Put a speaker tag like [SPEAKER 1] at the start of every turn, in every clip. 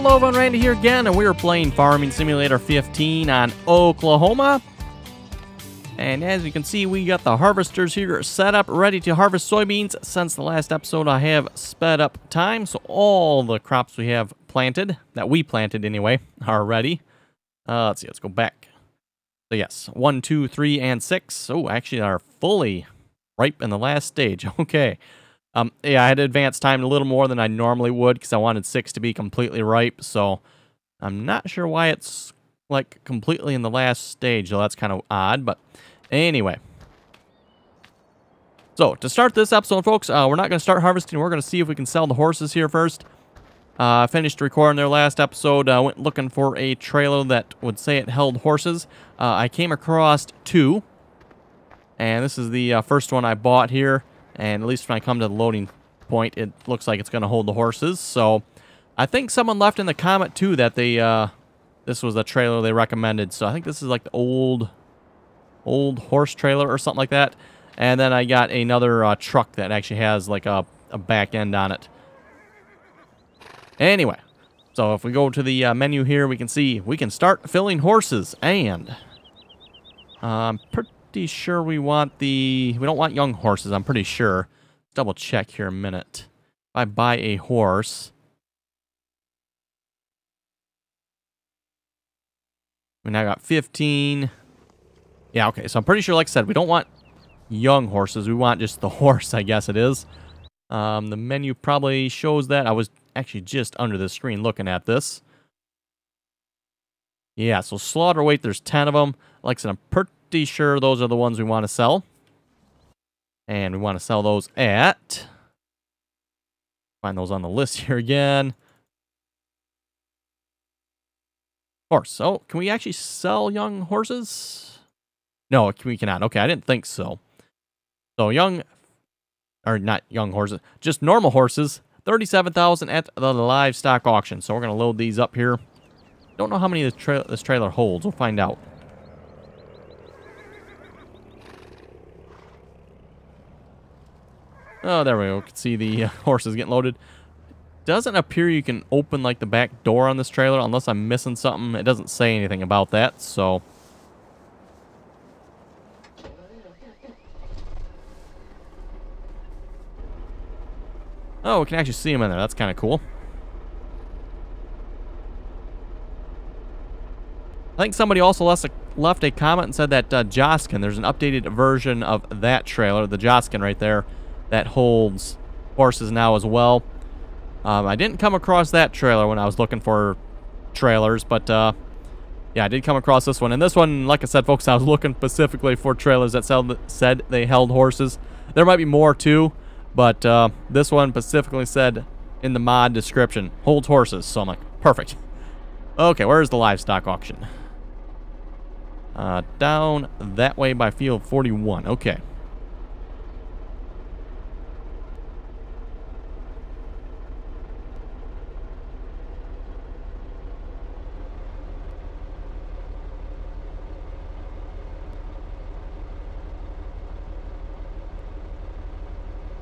[SPEAKER 1] Hello everyone, Randy here again, and we are playing Farming Simulator 15 on Oklahoma. And as you can see, we got the harvesters here set up, ready to harvest soybeans. Since the last episode, I have sped up time, so all the crops we have planted, that we planted anyway, are ready. Uh, let's see, let's go back. So yes, one, two, three, and six. Oh, actually are fully ripe in the last stage. Okay. Um, yeah, I had advanced time a little more than I normally would because I wanted six to be completely ripe. So I'm not sure why it's like completely in the last stage. So that's kind of odd. But anyway. So to start this episode, folks, uh, we're not going to start harvesting. We're going to see if we can sell the horses here first. I uh, finished recording their last episode. I uh, went looking for a trailer that would say it held horses. Uh, I came across two. And this is the uh, first one I bought here. And at least when I come to the loading point, it looks like it's going to hold the horses. So I think someone left in the comment, too, that they uh, this was a trailer they recommended. So I think this is like the old, old horse trailer or something like that. And then I got another uh, truck that actually has like a, a back end on it. Anyway, so if we go to the uh, menu here, we can see we can start filling horses. And I'm pretty pretty sure we want the... We don't want young horses, I'm pretty sure. Double check here a minute. If I buy a horse... We now got 15. Yeah, okay. So I'm pretty sure, like I said, we don't want young horses. We want just the horse, I guess it is. Um, the menu probably shows that. I was actually just under the screen looking at this. Yeah, so slaughter weight, there's 10 of them. Like I said, I'm pretty pretty sure those are the ones we want to sell. And we want to sell those at... Find those on the list here again. Horse. Oh, can we actually sell young horses? No, we cannot. Okay, I didn't think so. So, young... Or not young horses. Just normal horses. 37000 at the livestock auction. So, we're going to load these up here. Don't know how many this, tra this trailer holds. We'll find out. Oh, there we go. We can see the uh, horses getting loaded. Doesn't appear you can open like the back door on this trailer unless I'm missing something. It doesn't say anything about that, so... Oh, we can actually see them in there. That's kind of cool. I think somebody also left a, left a comment and said that uh, Joskin, there's an updated version of that trailer, the Joskin right there, that holds horses now as well. Um, I didn't come across that trailer when I was looking for trailers, but uh, yeah, I did come across this one. And this one, like I said, folks, I was looking specifically for trailers that said they held horses. There might be more too, but uh, this one specifically said in the mod description, holds horses. So I'm like, perfect. Okay, where's the livestock auction? Uh, down that way by field 41. Okay.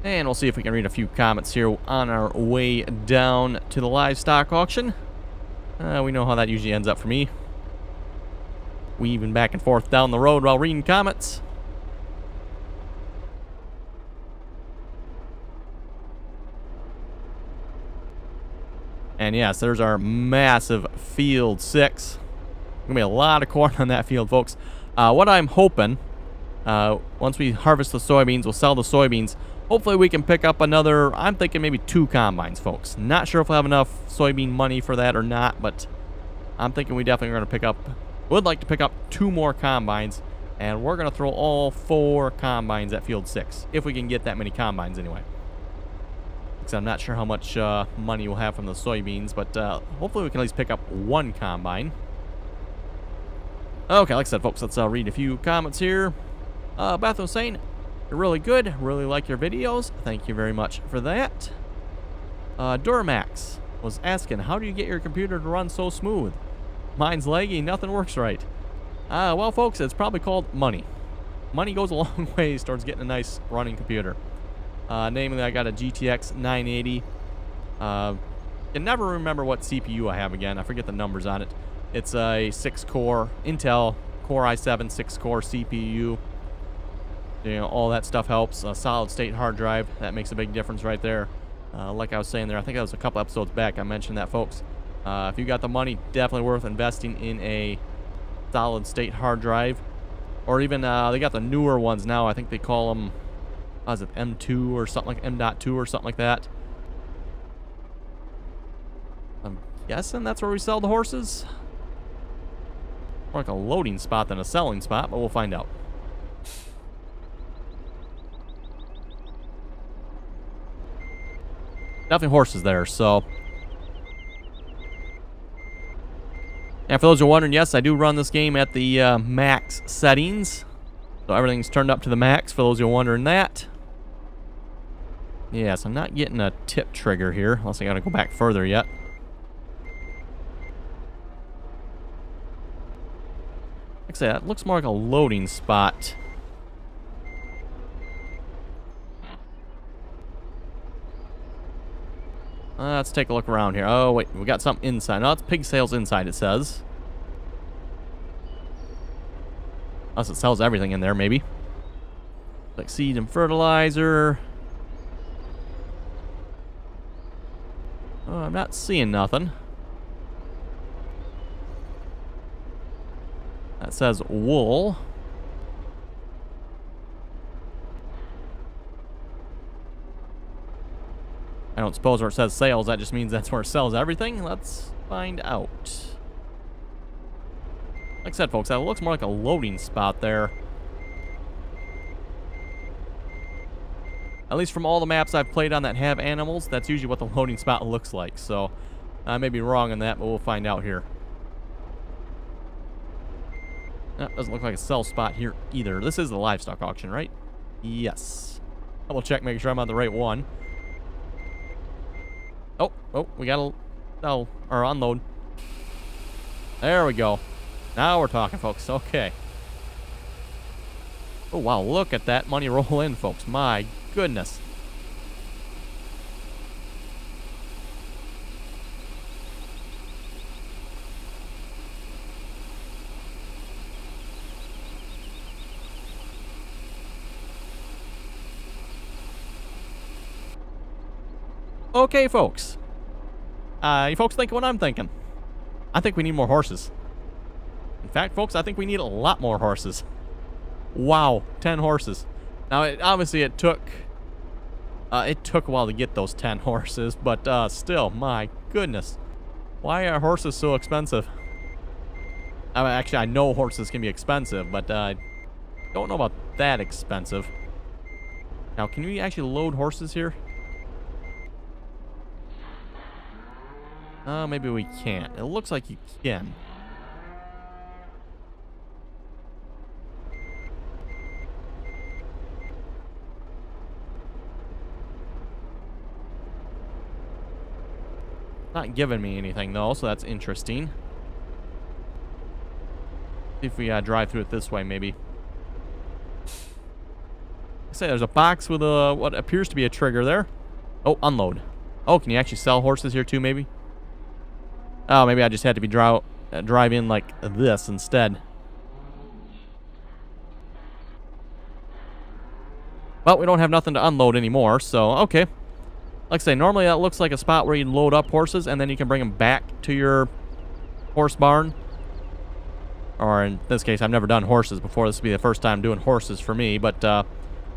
[SPEAKER 1] And we'll see if we can read a few comments here on our way down to the livestock auction. Uh, we know how that usually ends up for me. Weaving back and forth down the road while reading comments. And yes, there's our massive field six. Gonna be a lot of corn on that field, folks. Uh, what I'm hoping, uh, once we harvest the soybeans, we'll sell the soybeans. Hopefully we can pick up another, I'm thinking maybe two combines, folks. Not sure if we'll have enough soybean money for that or not, but I'm thinking we definitely are going to pick up, would like to pick up two more combines, and we're going to throw all four combines at field six, if we can get that many combines anyway. Because I'm not sure how much uh, money we'll have from the soybeans, but uh, hopefully we can at least pick up one combine. Okay, like I said, folks, let's uh, read a few comments here. Uh, Beth Hussein, you're really good. Really like your videos. Thank you very much for that. Uh, Duramax was asking, how do you get your computer to run so smooth? Mine's laggy. Nothing works right. Uh, well, folks, it's probably called money. Money goes a long ways towards getting a nice running computer. Uh, namely, I got a GTX 980. Uh, can never remember what CPU I have again. I forget the numbers on it. It's a 6-core Intel Core i7 6-core CPU. You know, all that stuff helps. A solid-state hard drive, that makes a big difference right there. Uh, like I was saying there, I think that was a couple episodes back I mentioned that, folks. Uh, if you got the money, definitely worth investing in a solid-state hard drive. Or even, uh, they got the newer ones now. I think they call them, what is it, M2 or something like M.2 or something like that. I'm guessing that's where we sell the horses. More like a loading spot than a selling spot, but we'll find out. Definitely horses there, so... And for those who are wondering, yes, I do run this game at the uh, max settings. So everything's turned up to the max for those who are wondering that. Yes, I'm not getting a tip trigger here, unless I gotta go back further yet. Like I said, that looks more like a loading spot. Uh, let's take a look around here. Oh, wait. We got something inside. No, it's pig sales inside, it says. Unless it sells everything in there, maybe. Like seed and fertilizer. Oh, I'm not seeing nothing. That says wool. Don't suppose where it says sales, that just means that's where it sells everything. Let's find out. Like I said, folks, that looks more like a loading spot there. At least from all the maps I've played on that have animals, that's usually what the loading spot looks like. So, I may be wrong on that, but we'll find out here. That doesn't look like a sell spot here either. This is the livestock auction, right? Yes. Double check, make sure I'm on the right one. Oh, oh, we got to sell or unload. There we go. Now we're talking, folks. Okay. Oh, wow. Look at that money roll in, folks. My goodness. Okay, folks. Uh, you folks think what I'm thinking? I think we need more horses. In fact, folks, I think we need a lot more horses. Wow, 10 horses. Now, it, obviously, it took... Uh, it took a while to get those 10 horses, but uh, still, my goodness. Why are horses so expensive? I mean, actually, I know horses can be expensive, but uh, I don't know about that expensive. Now, can we actually load horses here? Uh, maybe we can't. It looks like you can. Not giving me anything, though, so that's interesting. See if we uh, drive through it this way, maybe. I say there's a box with a what appears to be a trigger there. Oh, unload. Oh, can you actually sell horses here, too, maybe? Oh, maybe I just had to be drive, uh, drive in like this instead. But we don't have nothing to unload anymore, so okay. Like I say, normally that looks like a spot where you load up horses and then you can bring them back to your horse barn. Or in this case, I've never done horses before. This will be the first time doing horses for me. But, uh,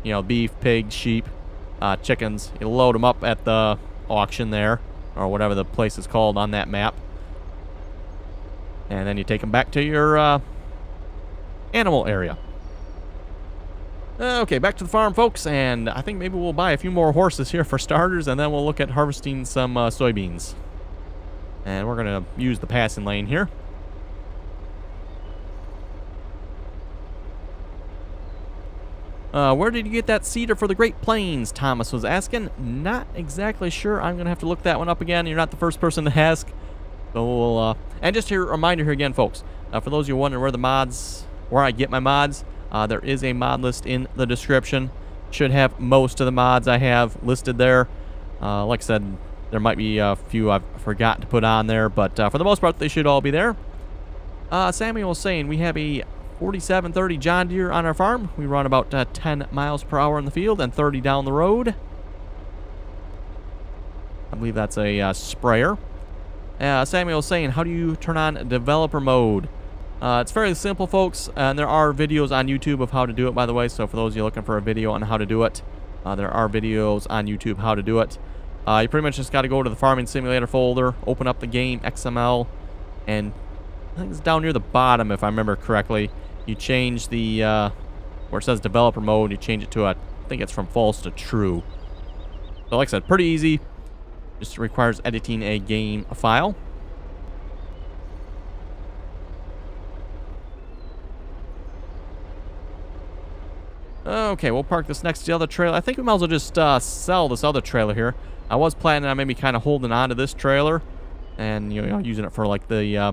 [SPEAKER 1] you know, beef, pigs, sheep, uh, chickens. You load them up at the auction there. Or whatever the place is called on that map. And then you take them back to your uh, animal area. Okay, back to the farm, folks, and I think maybe we'll buy a few more horses here for starters, and then we'll look at harvesting some uh, soybeans. And we're going to use the passing lane here. Uh, where did you get that seeder for the Great Plains? Thomas was asking. Not exactly sure. I'm going to have to look that one up again. You're not the first person to ask. So we'll, uh, and just a reminder here again, folks, uh, for those of you wondering where the mods, where I get my mods, uh, there is a mod list in the description. Should have most of the mods I have listed there. Uh, like I said, There might be a few I've forgotten to put on there, but uh, for the most part, they should all be there. Uh, Samuel saying we have a 4730 John Deere on our farm. We run about uh, 10 miles per hour in the field and 30 down the road. I believe that's a sprayer. Uh, Samuel saying, how do you turn on developer mode? Uh, it's fairly simple, folks, and there are videos on YouTube of how to do it, by the way, so for those of you looking for a video on how to do it, uh, there are videos on YouTube how to do it. Uh, you pretty much just got to go to the Farming Simulator folder, open up the game XML, and I think it's down near the bottom, if I remember correctly. You change the, uh, where it says developer mode, you change it to, a, I think it's from false to true. So like I said, pretty easy. Just requires editing a game file. Okay, we'll park this next to the other trailer. I think we might as well just uh, sell this other trailer here. I was planning on maybe kind of holding on to this trailer and you know using it for like the uh,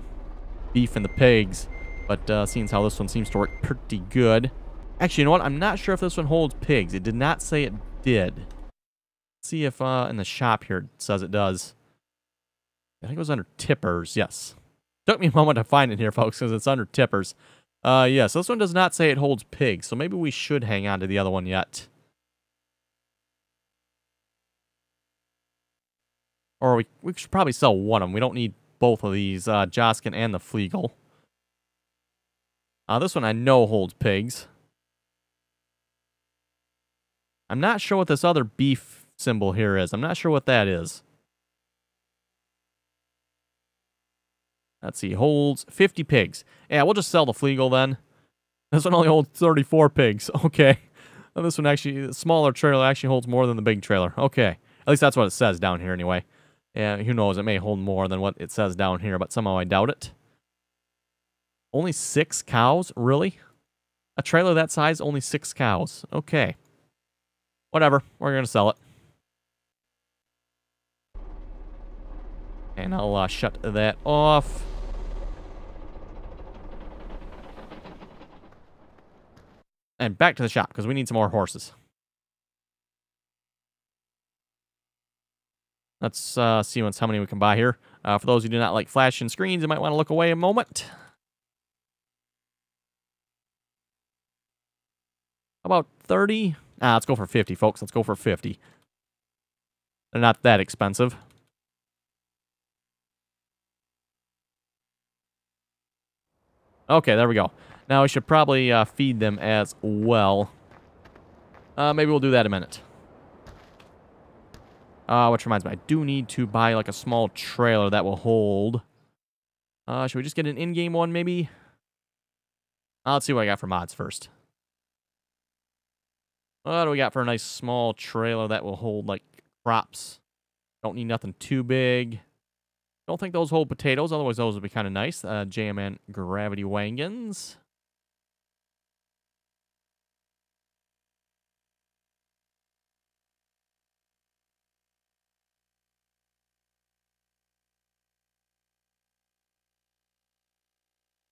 [SPEAKER 1] beef and the pigs. But uh, seeing how this one seems to work pretty good. Actually, you know what? I'm not sure if this one holds pigs. It did not say it did. See if uh, in the shop here it says it does. I think it was under tippers. Yes. Took me a moment to find it here, folks, because it's under tippers. Uh, yeah, so this one does not say it holds pigs, so maybe we should hang on to the other one yet. Or we, we should probably sell one of them. We don't need both of these, uh, Joskin and the Fliegl. Uh, this one I know holds pigs. I'm not sure what this other beef symbol here is. I'm not sure what that is. Let's see, holds 50 pigs. Yeah, we'll just sell the Fliegl then. This one only holds 34 pigs. Okay. Well, this one actually, the smaller trailer actually holds more than the big trailer. Okay. At least that's what it says down here anyway. Yeah, who knows, it may hold more than what it says down here, but somehow I doubt it. Only six cows? Really? A trailer that size, only six cows. Okay. Whatever, we're going to sell it. And I'll uh, shut that off. And back to the shop, because we need some more horses. Let's uh, see once how many we can buy here. Uh, for those who do not like flashing screens, you might want to look away a moment. About 30? Ah, let's go for 50, folks. Let's go for 50. They're not that expensive. Okay, there we go. Now we should probably uh, feed them as well. Uh, maybe we'll do that in a minute. Uh, which reminds me, I do need to buy like a small trailer that will hold. Uh, should we just get an in-game one maybe? Uh, let's see what I got for mods first. What do we got for a nice small trailer that will hold like crops? Don't need nothing too big. Don't think those hold potatoes, otherwise those would be kind of nice. Uh, JMN Gravity Wagons.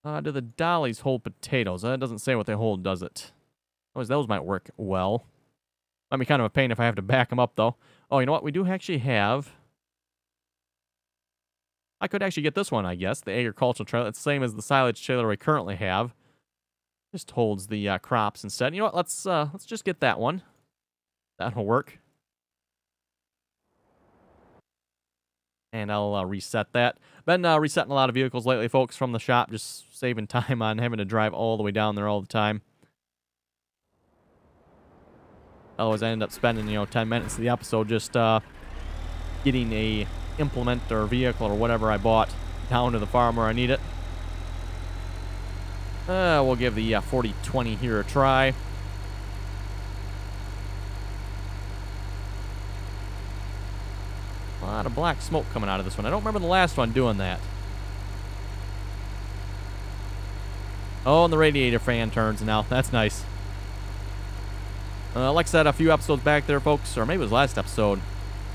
[SPEAKER 1] Uh, do the dollies hold potatoes? That doesn't say what they hold, does it? Those, those might work well. Might be kind of a pain if I have to back them up, though. Oh, you know what? We do actually have... I could actually get this one, I guess. The agricultural trailer. It's the same as the silage trailer we currently have. Just holds the uh, crops instead. You know what? Let's, uh, let's just get that one. That'll work. and I'll uh, reset that. Been uh, resetting a lot of vehicles lately, folks, from the shop, just saving time on having to drive all the way down there all the time. Otherwise, I end up spending, you know, 10 minutes of the episode just uh, getting a implement or vehicle or whatever I bought down to the farm where I need it. Uh, we'll give the uh, 4020 here a try. A lot of black smoke coming out of this one. I don't remember the last one doing that. Oh, and the radiator fan turns now. That's nice. Uh, like I said, a few episodes back there, folks, or maybe it was last episode.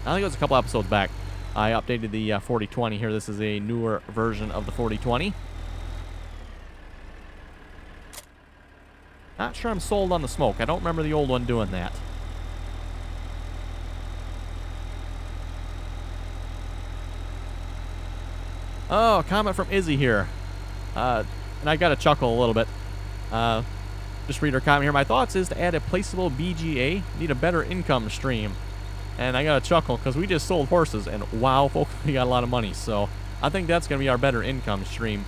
[SPEAKER 1] I think it was a couple episodes back. I updated the uh, 4020 here. This is a newer version of the 4020. Not sure I'm sold on the smoke. I don't remember the old one doing that. Oh, comment from Izzy here. Uh, and I got to chuckle a little bit. Uh, just read her comment here. My thoughts is to add a placeable BGA. Need a better income stream. And I got to chuckle because we just sold horses. And wow, folks, we got a lot of money. So I think that's going to be our better income stream.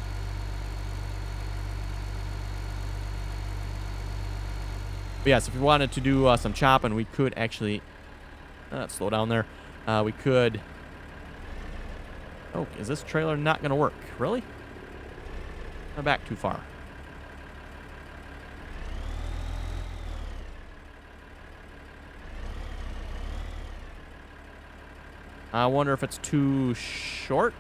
[SPEAKER 1] But yes, if we wanted to do uh, some chopping, we could actually... Uh, slow down there. Uh, we could... Oh, is this trailer not going to work? Really? I'm back too far. I wonder if it's too short.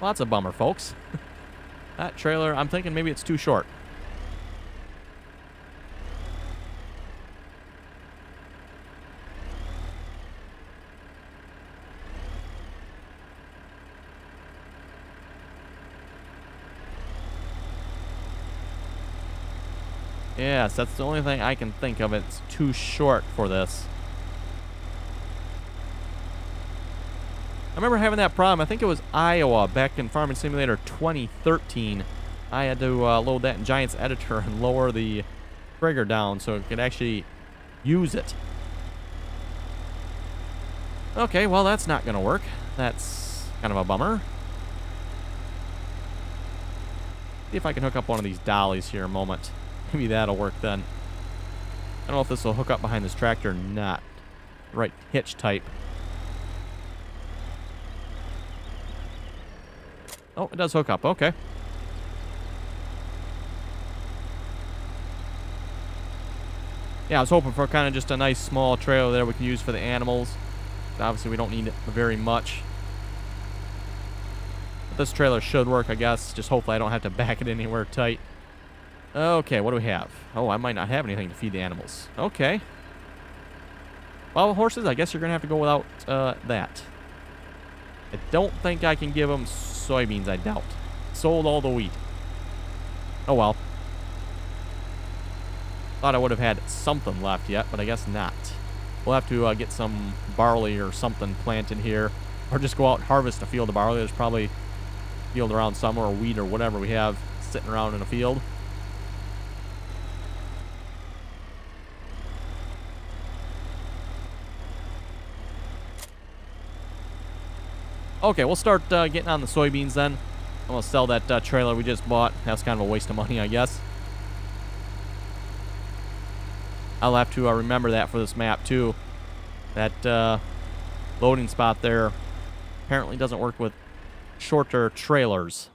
[SPEAKER 1] Well, that's a bummer, folks. that trailer, I'm thinking maybe it's too short. Yes, that's the only thing I can think of. It's too short for this. Remember having that problem. I think it was Iowa back in Farming Simulator 2013. I had to uh, load that in Giants Editor and lower the trigger down so it could actually use it. Okay, well, that's not going to work. That's kind of a bummer. See if I can hook up one of these dollies here a moment. Maybe that'll work then. I don't know if this will hook up behind this tractor or not. Right hitch type. Oh, it does hook up. Okay. Yeah, I was hoping for kind of just a nice small trailer there we can use for the animals. Obviously, we don't need it very much. But this trailer should work, I guess. Just hopefully I don't have to back it anywhere tight. Okay, what do we have? Oh, I might not have anything to feed the animals. Okay. Well, horses, I guess you're going to have to go without uh, that. I don't think I can give them soybeans, I doubt. Sold all the wheat. Oh well. Thought I would have had something left yet, but I guess not. We'll have to uh, get some barley or something planted here. Or just go out and harvest a field of barley. There's probably field around somewhere, or wheat or whatever we have sitting around in a field. Okay, we'll start uh, getting on the soybeans then. I'm going to sell that uh, trailer we just bought. That's kind of a waste of money, I guess. I'll have to uh, remember that for this map, too. That uh, loading spot there apparently doesn't work with shorter trailers.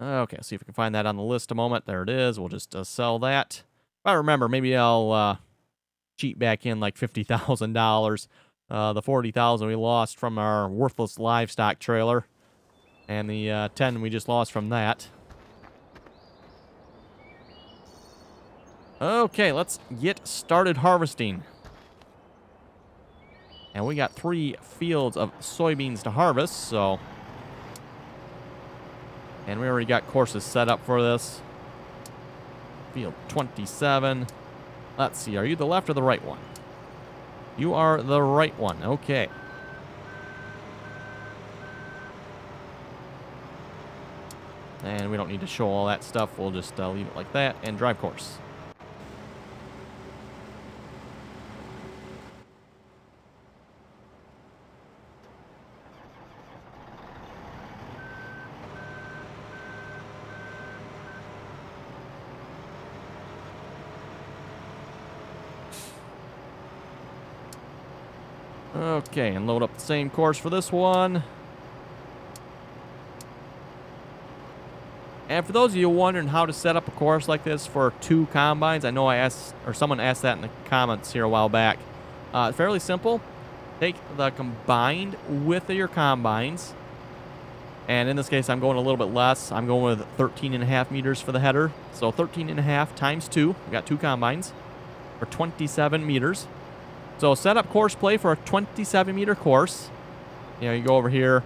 [SPEAKER 1] Okay, see if we can find that on the list a moment. There it is. We'll just uh, sell that. If I remember, maybe I'll uh, cheat back in like $50,000 uh, the 40,000 we lost from our worthless livestock trailer. And the uh, 10 we just lost from that. Okay, let's get started harvesting. And we got three fields of soybeans to harvest, so... And we already got courses set up for this. Field 27. Let's see, are you the left or the right one? You are the right one. Okay. And we don't need to show all that stuff. We'll just uh, leave it like that and drive course. Okay, and load up the same course for this one. And for those of you wondering how to set up a course like this for two combines, I know I asked, or someone asked that in the comments here a while back. Uh, fairly simple. Take the combined width of your combines. And in this case, I'm going a little bit less. I'm going with 13 and a half meters for the header. So 13 and a half times two. We got two combines for 27 meters. So set up Courseplay for a 27 meter course. You know, you go over here,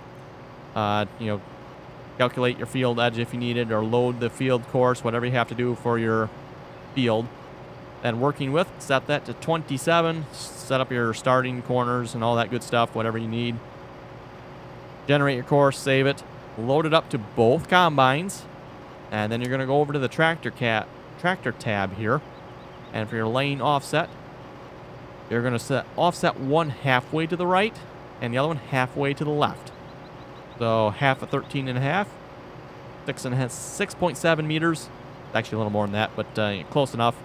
[SPEAKER 1] uh, you know, calculate your field edge if you need it, or load the field course, whatever you have to do for your field. Then working with, set that to 27, set up your starting corners and all that good stuff, whatever you need. generate your course, save it, load it up to both combines, and then you're going to go over to the tractor cat tractor tab here. And for your lane offset, you're going to set offset one halfway to the right and the other one halfway to the left. So half of 13 and a half, a half, 6.7 meters. Actually a little more than that, but uh, close enough.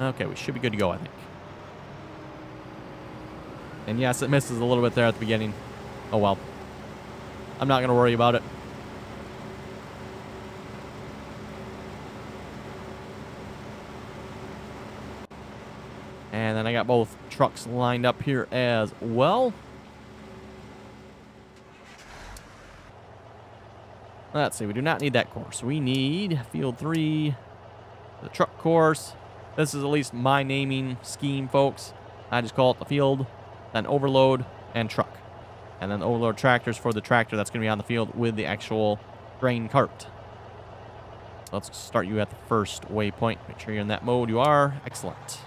[SPEAKER 1] Okay, we should be good to go, I think. And yes, it misses a little bit there at the beginning. Oh well. I'm not going to worry about it. And then I got both trucks lined up here as well. Let's see, we do not need that course. We need field three, the truck course. This is at least my naming scheme, folks. I just call it the field, then overload, and truck. And then overload tractors for the tractor that's going to be on the field with the actual grain cart. Let's start you at the first waypoint. Make sure you're in that mode. You are. Excellent.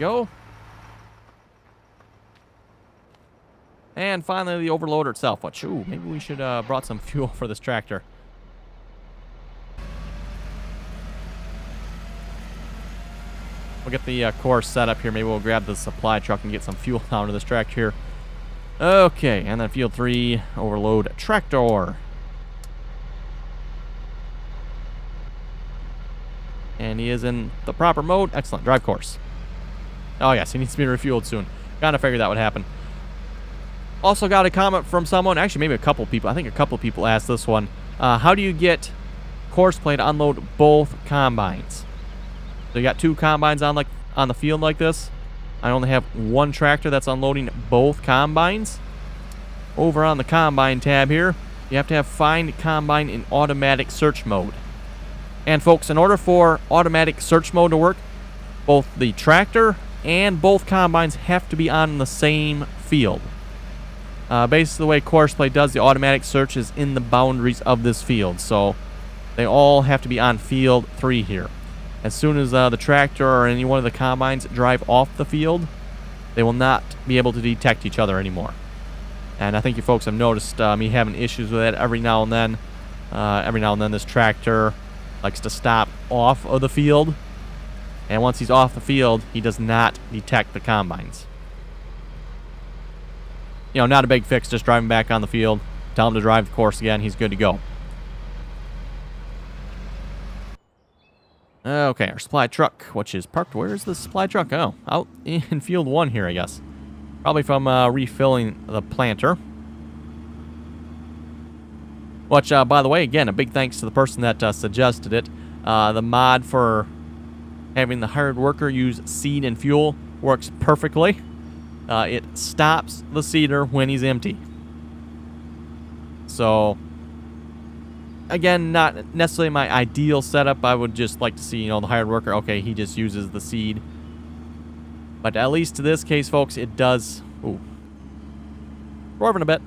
[SPEAKER 1] Go. And finally, the overloader itself. Which, ooh, maybe we should uh, brought some fuel for this tractor. We'll get the uh, course set up here. Maybe we'll grab the supply truck and get some fuel down to this tractor here. Okay, and then field three, overload tractor. And he is in the proper mode. Excellent. Drive course. Oh, yes, he needs to be refueled soon. Kind of figured that would happen. Also got a comment from someone, actually maybe a couple people. I think a couple people asked this one. Uh, how do you get Courseplay to unload both combines? So you got two combines on like on the field like this. I only have one tractor that's unloading both combines. Over on the combine tab here, you have to have find combine in automatic search mode. And folks, in order for automatic search mode to work, both the tractor and both combines have to be on the same field. Uh, basically, the way Courseplay does the automatic search is in the boundaries of this field. So they all have to be on field 3 here. As soon as uh, the tractor or any one of the combines drive off the field, they will not be able to detect each other anymore. And I think you folks have noticed uh, me having issues with that every now and then. Uh, every now and then this tractor likes to stop off of the field and once he's off the field, he does not detect the combines. You know, not a big fix, just driving back on the field. Tell him to drive the course again. He's good to go. Okay, our supply truck, which is parked. Where is the supply truck? Oh, out in field one here, I guess. Probably from uh, refilling the planter. Which, uh, by the way, again, a big thanks to the person that uh, suggested it. Uh, the mod for Having the hired worker use seed and fuel works perfectly. Uh, it stops the seeder when he's empty. So, again, not necessarily my ideal setup. I would just like to see, you know, the hired worker, okay, he just uses the seed. But at least to this case, folks, it does... Ooh. Roving a bit.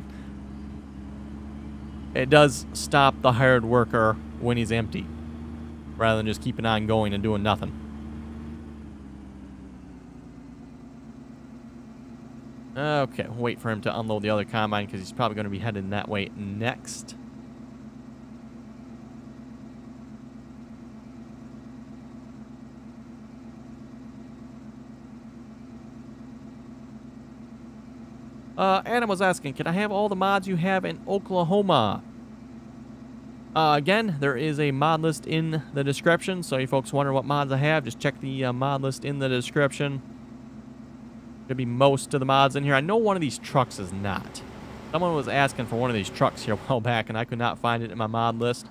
[SPEAKER 1] It does stop the hired worker when he's empty. Rather than just keeping on going and doing nothing. Okay, wait for him to unload the other combine because he's probably going to be heading that way next. Uh, Adam was asking, can I have all the mods you have in Oklahoma? Uh, again, there is a mod list in the description, so you folks wonder what mods I have, just check the uh, mod list in the description. Could be most of the mods in here. I know one of these trucks is not. Someone was asking for one of these trucks here a while back, and I could not find it in my mod list.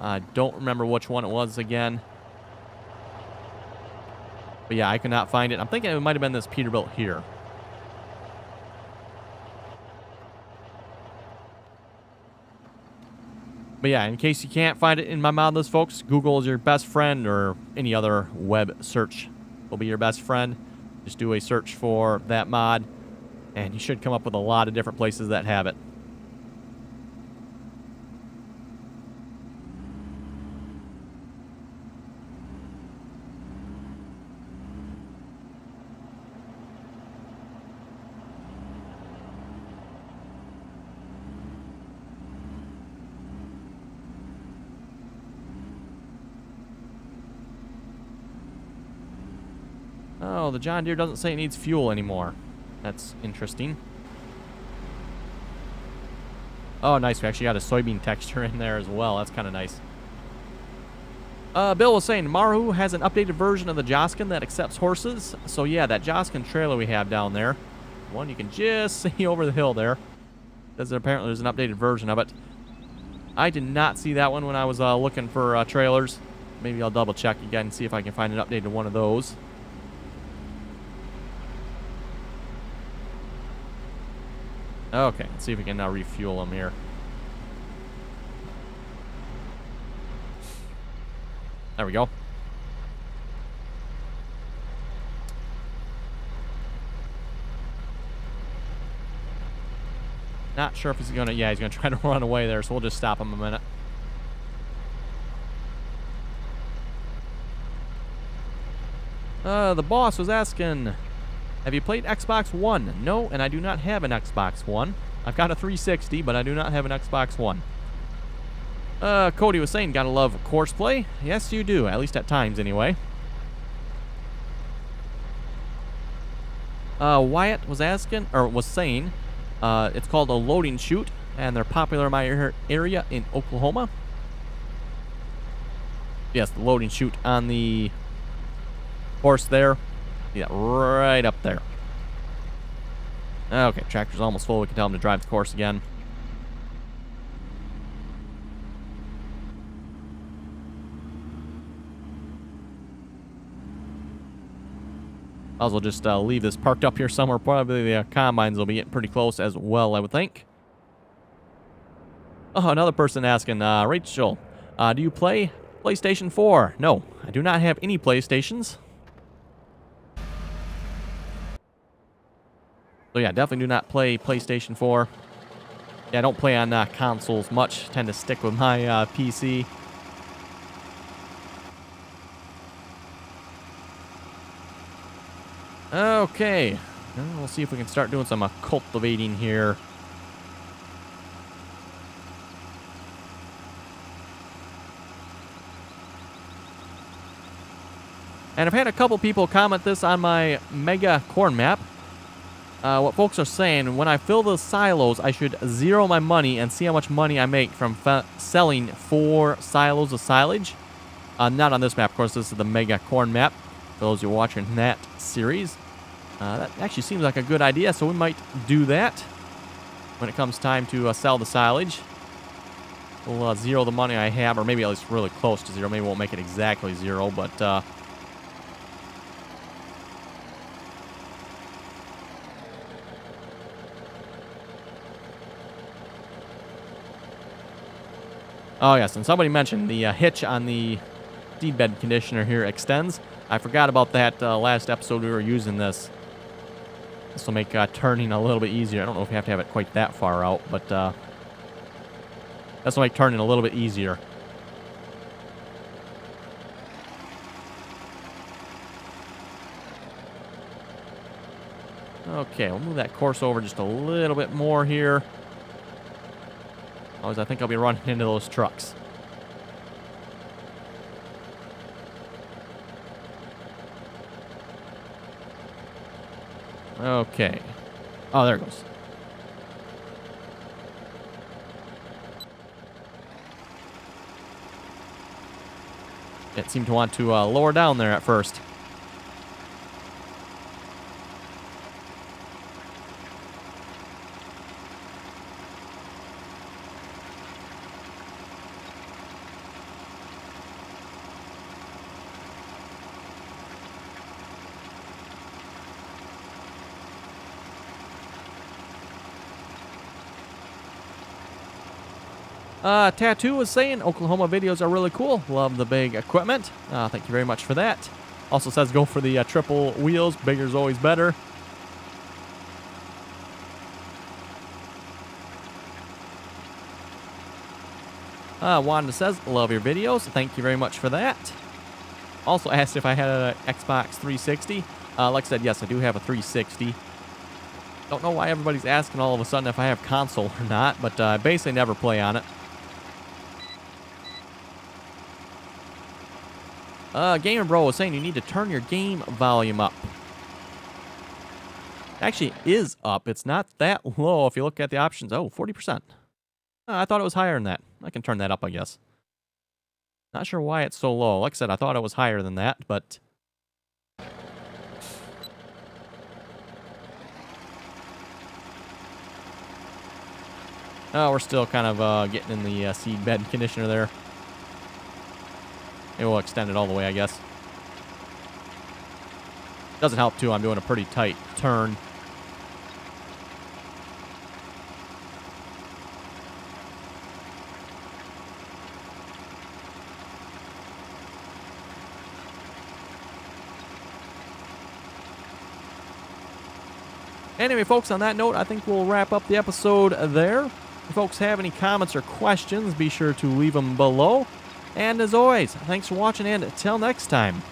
[SPEAKER 1] I don't remember which one it was again. But yeah, I could not find it. I'm thinking it might have been this Peterbilt here. But yeah, in case you can't find it in my mod list, folks, Google is your best friend or any other web search will be your best friend. Just do a search for that mod. And you should come up with a lot of different places that have it. Oh, the John Deere doesn't say it needs fuel anymore. That's interesting. Oh, nice. We actually got a soybean texture in there as well. That's kind of nice. Uh, Bill was saying Maru has an updated version of the Joskin that accepts horses. So yeah, that Joskin trailer we have down there, one you can just see over the hill there, says apparently there's an updated version of it. I did not see that one when I was uh, looking for uh, trailers. Maybe I'll double check again and see if I can find an updated one of those. Okay, let's see if we can now refuel them here. There we go. Not sure if he's gonna, yeah, he's gonna try to run away there, so we'll just stop him a minute. Uh, the boss was asking, have you played Xbox One? No, and I do not have an Xbox One. I've got a 360, but I do not have an Xbox One. Uh, Cody was saying, gotta love Courseplay. Yes, you do, at least at times anyway. Uh, Wyatt was asking, or was saying, uh, it's called a loading chute, and they're popular in my area in Oklahoma. Yes, the loading chute on the horse there yeah, right up there. Okay, tractor's almost full. We can tell him to drive the course again. Might as well just uh, leave this parked up here somewhere. Probably the uh, combines will be getting pretty close as well, I would think. Oh, another person asking, uh, Rachel, uh, do you play PlayStation 4? No, I do not have any PlayStations. So yeah, definitely do not play PlayStation 4. Yeah, I don't play on uh, consoles much. Tend to stick with my uh, PC. Okay. we'll see if we can start doing some uh, cultivating here. And I've had a couple people comment this on my Mega Corn map uh, what folks are saying, when I fill the silos, I should zero my money and see how much money I make from selling four silos of silage. Uh, not on this map, of course. This is the Mega Corn map. For those who are watching that series. Uh, that actually seems like a good idea, so we might do that when it comes time to uh, sell the silage. We'll uh, zero the money I have, or maybe at least really close to zero. Maybe won't make it exactly zero, but Oh, yes, and somebody mentioned the uh, hitch on the seed bed conditioner here extends. I forgot about that uh, last episode we were using this. This will make uh, turning a little bit easier. I don't know if you have to have it quite that far out, but uh, this will make turning a little bit easier. Okay, we'll move that course over just a little bit more here. Otherwise, I think I'll be running into those trucks. Okay. Oh, there it goes. It seemed to want to uh, lower down there at first. Uh, Tattoo was saying Oklahoma videos are really cool. Love the big equipment. Uh, thank you very much for that. Also says go for the uh, triple wheels. Bigger is always better. Uh, Wanda says, love your videos. Thank you very much for that. Also asked if I had an Xbox 360. Uh, like I said, yes, I do have a 360. Don't know why everybody's asking all of a sudden if I have console or not, but uh, I basically never play on it. Uh, Gamer Bro was saying you need to turn your game volume up. Actually, is up. It's not that low if you look at the options. Oh, 40%. Uh, I thought it was higher than that. I can turn that up, I guess. Not sure why it's so low. Like I said, I thought it was higher than that, but... Oh, we're still kind of uh, getting in the uh, seed bed conditioner there. Maybe we'll extend it all the way, I guess. Doesn't help, too. I'm doing a pretty tight turn. Anyway, folks, on that note, I think we'll wrap up the episode there. If folks have any comments or questions, be sure to leave them below. And as always, thanks for watching, and until next time.